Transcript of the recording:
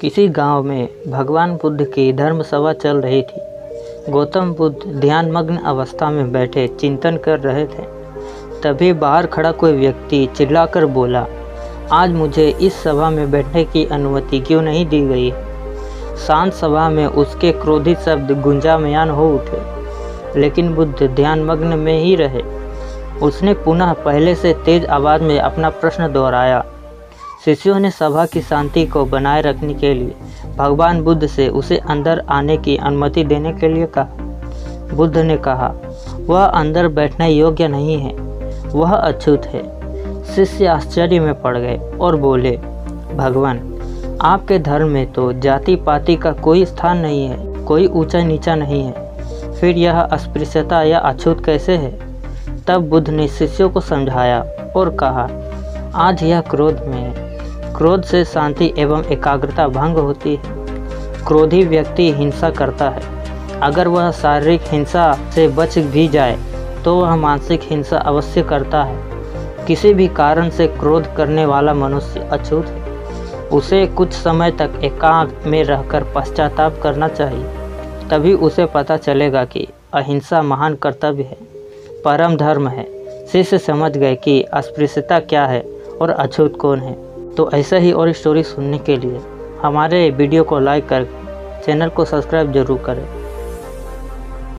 किसी गाँव में भगवान बुद्ध की धर्म सभा चल रही थी। गौतम बुद्ध ध्यानमग्न अवस्था में बैठे चिंतन कर रहे थे। तभी बाहर खड़ा कोई व्यक्ति चिल्लाकर बोला, आज मुझे इस सभा में बैठने की अनुमति क्यों नहीं दी गई? शांत सभा में उसके क्रोधित शब्द गुंजामयान हो उठे, लेकिन बुद्ध ध्यान मग्न में ही रहे। उसने पुनः पहले से तेज आवाज़ में अपना प्रश्न दोहराया शिष्यों ने सभा की शांति को बनाए रखने के लिए भगवान बुद्ध से उसे अंदर आने की अनुमति देने के लिए कहा। बुद्ध ने कहा, वह अंदर बैठने योग्य नहीं है। वह अछूत है। शिष्य आश्चर्य में पड़ गए और बोले, भगवान, आपके धर्म में तो जाति पाति का कोई स्थान नहीं है, कोई ऊँचा नीचा नहीं है। फिर यह अस्पृश्यता या अछूत कैसे है? तब बुद्ध ने शिष्यों को समझाया और कहा, आज यह क्रोध में है क्रोध से शांति एवं एकाग्रता भंग होती है। क्रोधी व्यक्ति हिंसा करता है। अगर वह शारीरिक हिंसा से बच भी जाए तो वह मानसिक हिंसा अवश्य करता है। किसी भी कारण से क्रोध करने वाला मनुष्य अछूत है। उसे कुछ समय तक एकांत में रहकर पश्चाताप करना चाहिए। तभी उसे पता चलेगा कि अहिंसा महान कर्तव्य है, परम धर्म है। शिष्य समझ गए कि अस्पृश्यता क्या है और अछूत कौन है। तो ऐसा ही और स्टोरी सुनने के लिए हमारे वीडियो को लाइक कर चैनल को सब्सक्राइब ज़रूर करें।